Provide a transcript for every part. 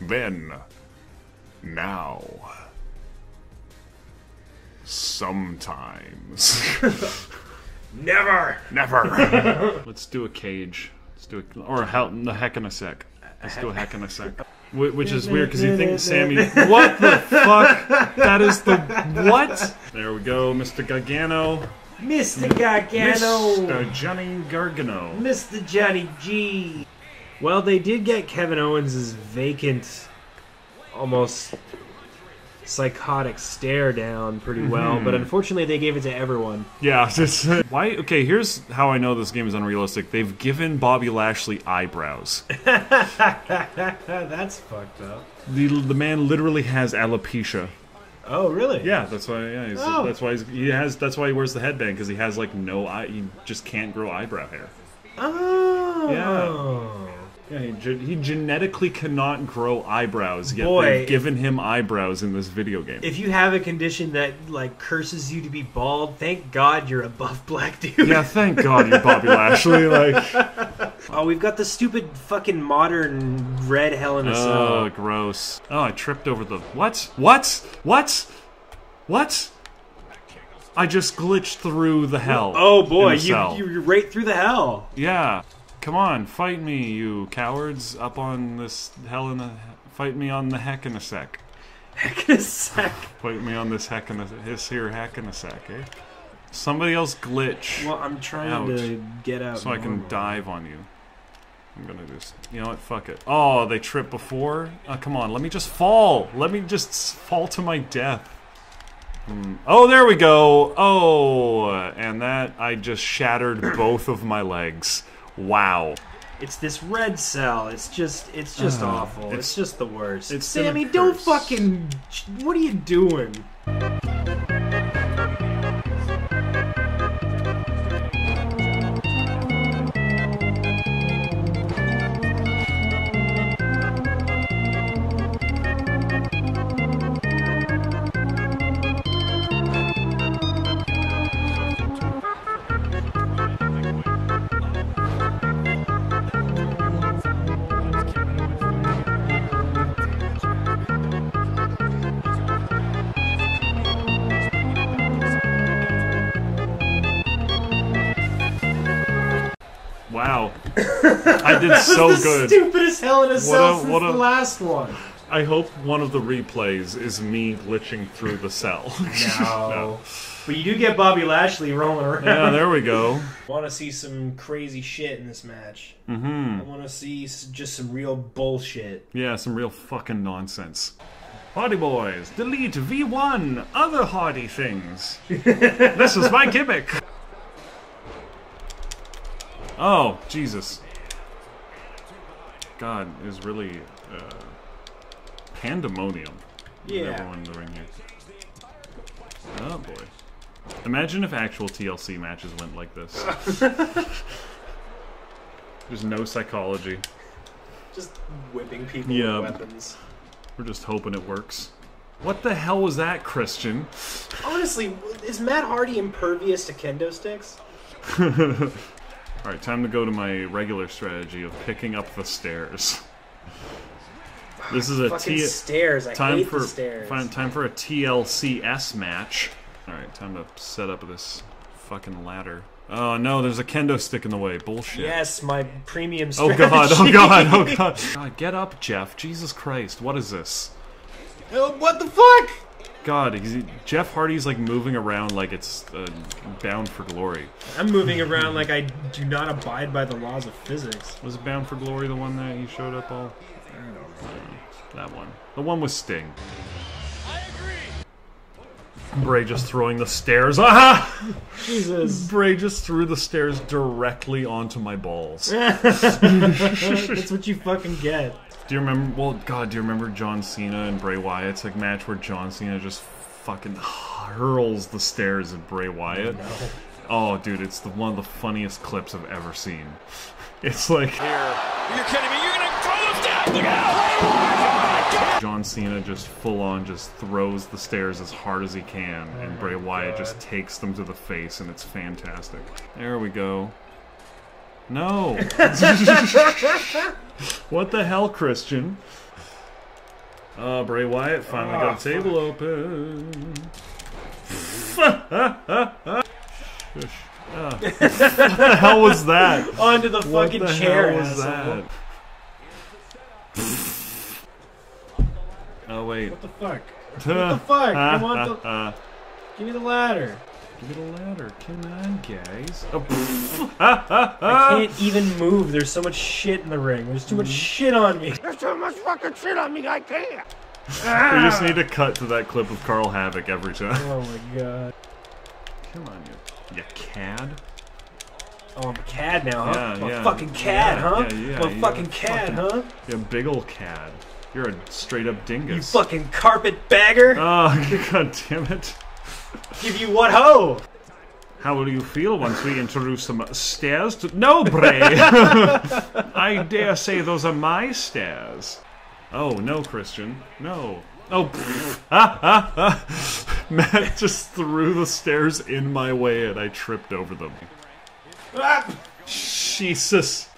Then, now, sometimes, Never. never. Let's do a cage. Let's do a or a, hell, a heck in a sec. Let's do a heck in a sec. Wh- Which is weird because you think Sammy. What the fuck? That is the what? There we go, Mr. Gargano. Mr. Gargano. Mr. Johnny Gargano. Mr. Johnny G. Well, they did get Kevin Owens' vacant, almost psychotic stare down pretty well, mm-hmm. but unfortunately they gave it to everyone. Yeah, just why? Okay, here's how I know this game is unrealistic. They've given Bobby Lashley eyebrows. That's fucked up. The the man literally has alopecia. Oh, really? Yeah, that's why. Yeah, he's, Oh. that's why he's, he has. That's why he wears the headband because he has like no eye. He just can't grow eyebrow hair. Oh. Yeah, he, ge- he genetically cannot grow eyebrows. Yet Boy. they've given him eyebrows in this video game. If you have a condition that like curses you to be bald, thank God you're a buff black dude. yeah, thank God you're Bobby Lashley. Like, Oh, we've got the stupid fucking modern red Hell in a oh, gross. Oh, I tripped over the what? What? What? What? I just glitched through the hell. Oh boy, the you, cell. you you're right through the hell. Yeah. Come on, fight me, you cowards, up on this hell in a fight me on the heck in a sec. Heck in a sec. Fight me on this heck in a this here heck in a sec, eh? Somebody else glitch Well, I'm trying Ouch. to get out. so I can dive on you. I'm gonna just you know what, fuck it. Oh, they tripped before? Oh come on, let me just fall. Let me just fall to my death. Hmm. Oh, there we go. Oh, and that I just shattered both of my legs. Wow. It's this red cell. It's just, it's just Uh, awful. It's, it's- just the worst. it's Sammy, don't fucking. What are you doing? Did so the good. Stupidest Hell in a Cell since what a- the last one. I hope one of the replays is me glitching through the cell. No. But you do get Bobby Lashley rolling around. yeah, there we go. want to see some crazy shit in this match. Mm-hmm. I want to see s- just some real bullshit. Yeah, some real fucking nonsense. Hardy Boys, delete V1, other hardy things. this is my gimmick. Oh, Jesus. God, is really uh, pandemonium. Yeah. Everyone in the ring here. Oh boy. Imagine if actual TLC matches went like this. There's no psychology. Just whipping people Yeah. with weapons. We're just hoping it works. What the hell was that, Christian? Honestly, is Matt Hardy impervious to kendo sticks? Alright, time to go to my regular strategy of picking up the stairs. This is a Fucking T. stairs. I Time hate for the stairs. fine, time for a TLCS match. Alright, time to set up this fucking ladder. Oh no, there's a kendo stick in the way. Bullshit. Yes, my premium Oh god, oh god, oh god. God, get up, Jeff. Jesus Christ, what is this? Oh, what the fuck? God, he's, Jeff Hardy's like moving around like it's uh, bound for glory. I'm moving around like I do not abide by the laws of physics. Was Bound for Glory the one that he showed up all? I don't know. That one. The one with Sting. I agree. Bray just throwing the stairs. Aha! Jesus. Bray just threw the stairs directly onto my balls. That's what you fucking get. You remember? Well, God, do you remember John Cena and Bray Wyatt's like match where John Cena just fucking hurls the stairs at Bray Wyatt? Oh, dude, it's the one of the funniest clips I've ever seen. It's like here, You're kidding me. You're gonna throw those down. Look out! Oh John Cena just full on just throws the stairs as hard as he can, oh and Bray Wyatt just takes them to the face, and it's fantastic. There we go. No. what the hell, Christian? Uh, Bray Wyatt finally got a table open. Shush. Ah. what the hell was that? Onto the What fucking the chair. hell was asshole. that? Oh wait. What the fuck? What the fuck? I want the. Uh, Give me the ladder. Give it a ladder. Come on, guys. Oh, I can't even move. There's so much shit in the ring. There's too much Mm-hmm. shit on me. There's so much fucking shit on me, I can't. we just need to cut to that clip of Carl Havoc every time. Oh my god. Come on, you, you cad. Oh, I'm a cad now, huh? Yeah, I'm a yeah. fucking cad, Yeah, huh? yeah, yeah, I'm a fucking a cad, fucking- huh? You're a big ol' cad. You're a straight up dingus. You fucking carpet bagger. Oh, god damn it. Give you what ho? How will you feel once we introduce some stairs to. No, Bray! I dare say those are my stairs. Oh, no, Christian. No. Oh, ah, ah, ah. Matt just threw the stairs in my way and I tripped over them. Ah! Jesus.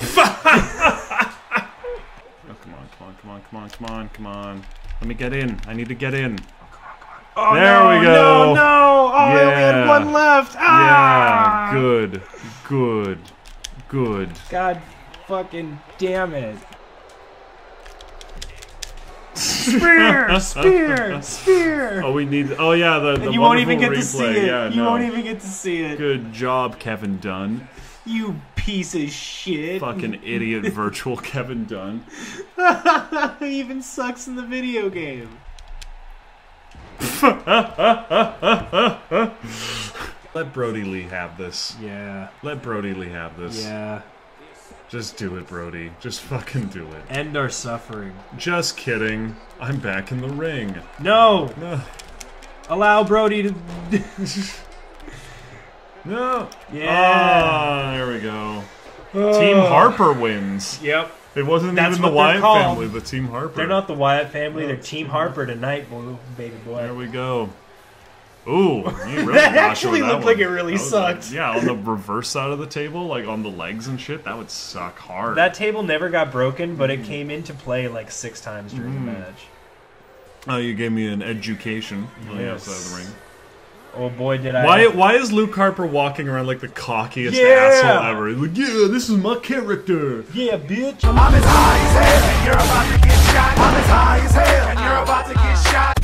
oh, come on, come on, come on, come on, come on, come on. Let me get in. I need to get in. Oh, There no, we go. No, no. Oh, I only Yeah. had one left. Ah! Yeah, good, good, good. God fucking damn it. Spear! Spear! Spear! Oh, we need. Oh, yeah, the, the you won't even get wonderful to see it. Yeah, you no. won't even get to see it. Good job, Kevin Dunn. You piece of shit. Fucking idiot, virtual Kevin Dunn. he even sucks in the video game. Let Brodie Lee have this. Yeah. Let Brodie Lee have this. Yeah. Just do it, Brodie. Just fucking do it. End our suffering. Just kidding. I'm back in the ring. No! No. Allow Brodie to. No. Yeah. Ah, there we go. Team Harper wins. Yep. It wasn't That's even the Wyatt called. family, but Team Harper. They're not the Wyatt family, they're Team Harper tonight, boy, baby boy. There we go. Ooh, you really That actually that looked like it really sucked. a- yeah, on the reverse side of the table, like on the legs and shit, that would suck hard. That table never got broken, but it came into play like six times during Mm. the match. oh, you gave me an education on the Yes. outside of the ring. Oh boy, did I. Why? Why is Luke Harper walking around like the cockiest Yeah. asshole ever? He's like, yeah, this is my character. Yeah, bitch. I'm as high as hell, and you're about to get shot. I'm as high as hell, and you're about to get shot.